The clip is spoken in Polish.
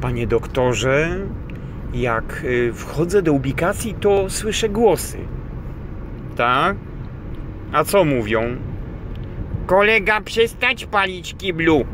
Panie doktorze, jak y, wchodzę do ubikacji, to słyszę głosy. Tak? A co mówią? Kolega, przestać palić kiblu.